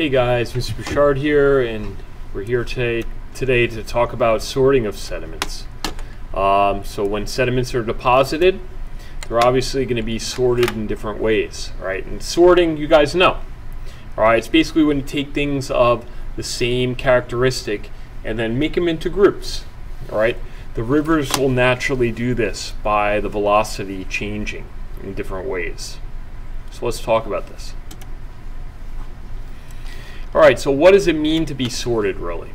Hey guys, Mr. Bouchard here, and we're here today today to talk about sorting of sediments. Um, so when sediments are deposited, they're obviously going to be sorted in different ways, right? And sorting, you guys know, all right? It's basically when you take things of the same characteristic and then make them into groups, all right? The rivers will naturally do this by the velocity changing in different ways. So let's talk about this. Right, so what does it mean to be sorted, really?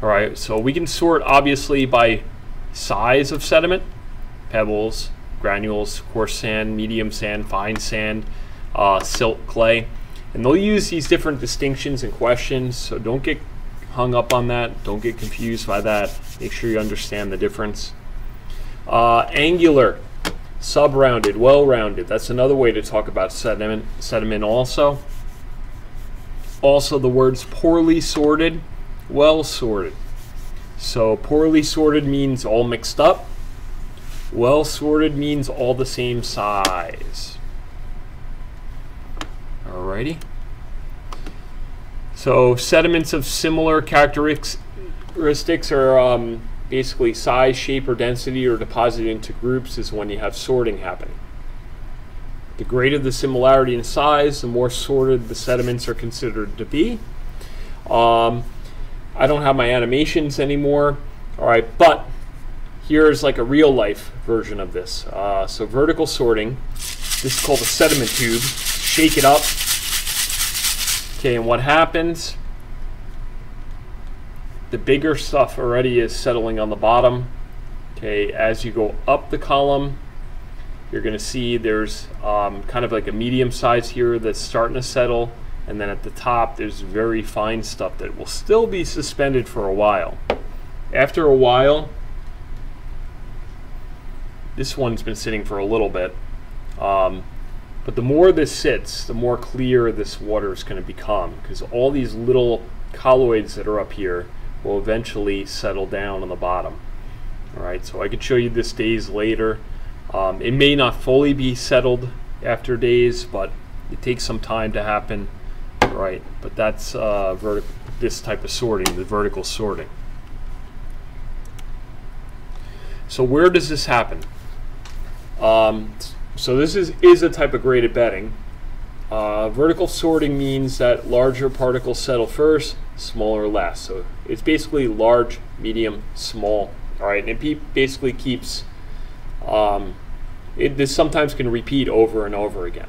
All right, so we can sort obviously by size of sediment, pebbles, granules, coarse sand, medium sand, fine sand, uh, silt, clay. And they'll use these different distinctions and questions, so don't get hung up on that. Don't get confused by that. Make sure you understand the difference. Uh, angular, sub-rounded, well-rounded. That's another way to talk about sediment, sediment also. Also the words poorly sorted, well sorted. So poorly sorted means all mixed up. Well sorted means all the same size. Alrighty. So sediments of similar characteristics are um, basically size, shape, or density or deposited into groups is when you have sorting happening. The greater the similarity in size, the more sorted the sediments are considered to be. Um, I don't have my animations anymore. All right, but here's like a real life version of this. Uh, so vertical sorting, this is called a sediment tube. Shake it up. Okay, and what happens? The bigger stuff already is settling on the bottom. Okay, as you go up the column, you're going to see there's um, kind of like a medium size here that's starting to settle and then at the top there's very fine stuff that will still be suspended for a while. After a while, this one's been sitting for a little bit, um, but the more this sits, the more clear this water is going to become because all these little colloids that are up here will eventually settle down on the bottom. All right, so I could show you this days later. Um, it may not fully be settled after days, but it takes some time to happen, right? But that's uh, this type of sorting, the vertical sorting. So where does this happen? Um, so this is, is a type of graded bedding. Uh, vertical sorting means that larger particles settle first, smaller last. So it's basically large, medium, small. All right, and it basically keeps um, it, this sometimes can repeat over and over again.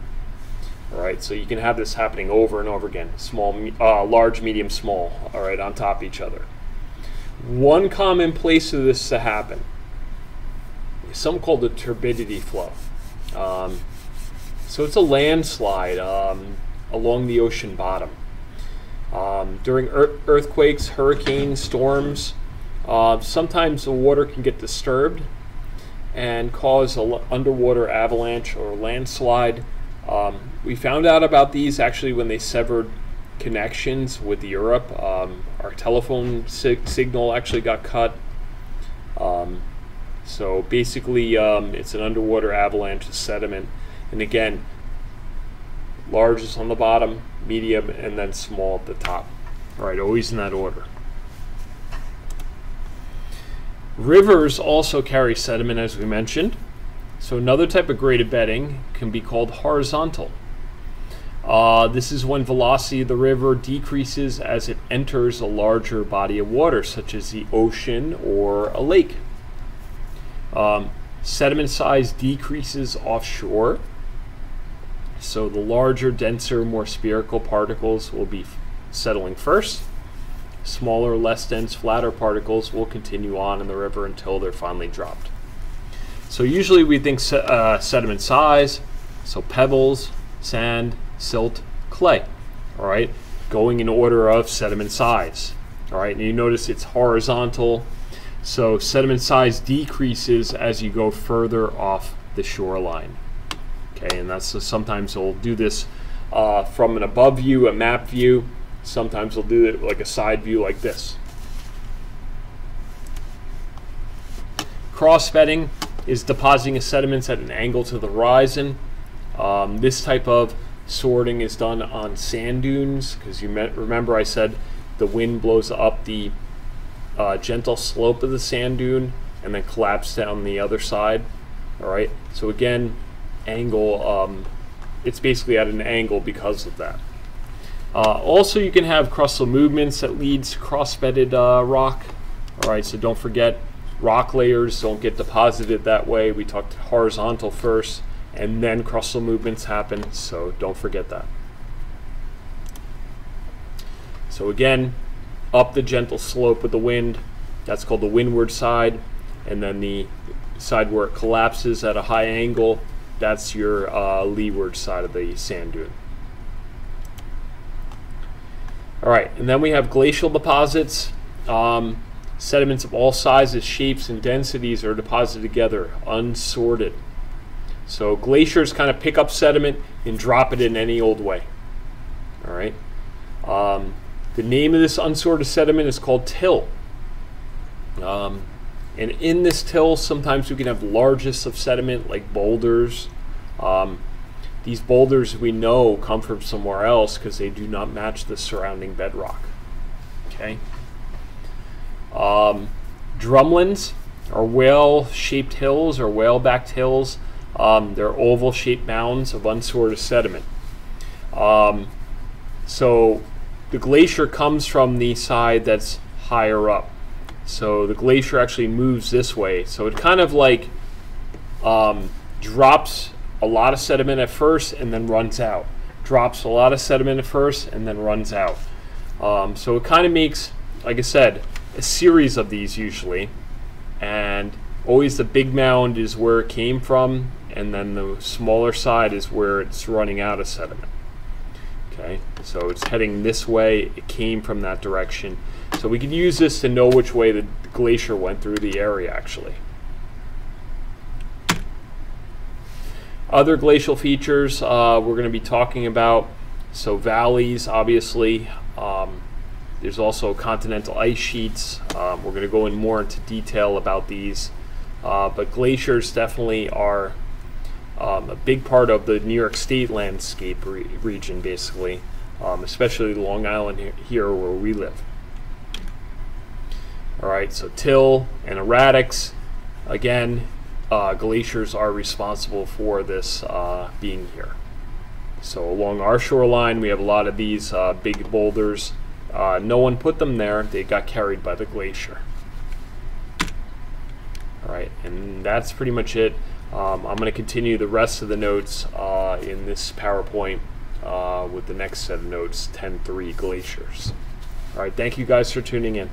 All right, so you can have this happening over and over again, small, uh, large, medium, small, all right, on top of each other. One common place for this to happen is something called the turbidity flow. Um, so it's a landslide um, along the ocean bottom. Um, during earthquakes, hurricanes, storms, uh, sometimes the water can get disturbed and cause an underwater avalanche or landslide. Um, we found out about these actually when they severed connections with Europe. Um, our telephone sig signal actually got cut. Um, so basically, um, it's an underwater avalanche of sediment. And again, large is on the bottom, medium, and then small at the top. All right, always in that order. Rivers also carry sediment, as we mentioned. So another type of graded bedding can be called horizontal. Uh, this is when velocity of the river decreases as it enters a larger body of water, such as the ocean or a lake. Um, sediment size decreases offshore. So the larger, denser, more spherical particles will be settling first. Smaller, less dense, flatter particles will continue on in the river until they're finally dropped. So usually we think se uh, sediment size, so pebbles, sand, silt, clay, all right, going in order of sediment size, all right, and you notice it's horizontal, so sediment size decreases as you go further off the shoreline, okay, and that's sometimes we'll do this uh, from an above view, a map view, Sometimes they'll do it like a side view like this. Cross bedding is depositing sediments at an angle to the horizon. Um, this type of sorting is done on sand dunes because you met, remember I said the wind blows up the uh, gentle slope of the sand dune and then collapse down the other side. All right. So again, angle. Um, it's basically at an angle because of that. Uh, also, you can have crustal movements that leads to cross-bedded uh, rock. All right. So don't forget, rock layers don't get deposited that way. We talked horizontal first, and then crustal movements happen. So don't forget that. So again, up the gentle slope with the wind. That's called the windward side. And then the side where it collapses at a high angle, that's your uh, leeward side of the sand dune. All right, and then we have glacial deposits. Um, sediments of all sizes, shapes, and densities are deposited together, unsorted. So glaciers kind of pick up sediment and drop it in any old way. All right. Um, the name of this unsorted sediment is called till. Um, and in this till, sometimes we can have largest of sediment like boulders. Um, these boulders we know come from somewhere else because they do not match the surrounding bedrock. Okay. Um, drumlins are whale-shaped hills or whale-backed hills. Um, they're oval-shaped mounds of unsorted sediment. Um, so the glacier comes from the side that's higher up. So the glacier actually moves this way. So it kind of like um, drops a lot of sediment at first and then runs out. Drops a lot of sediment at first and then runs out. Um, so it kind of makes, like I said, a series of these usually. And always the big mound is where it came from, and then the smaller side is where it's running out of sediment. Okay, so it's heading this way. It came from that direction. So we can use this to know which way the glacier went through the area actually. Other glacial features uh, we're going to be talking about. So valleys, obviously. Um, there's also continental ice sheets. Um, we're going to go in more into detail about these. Uh, but glaciers definitely are um, a big part of the New York State landscape re region, basically, um, especially Long Island here where we live. All right, so till and erratics, again, uh, glaciers are responsible for this uh, being here. So along our shoreline, we have a lot of these uh, big boulders. Uh, no one put them there; they got carried by the glacier. All right, and that's pretty much it. Um, I'm going to continue the rest of the notes uh, in this PowerPoint uh, with the next set of notes, 10.3 glaciers. All right, thank you guys for tuning in.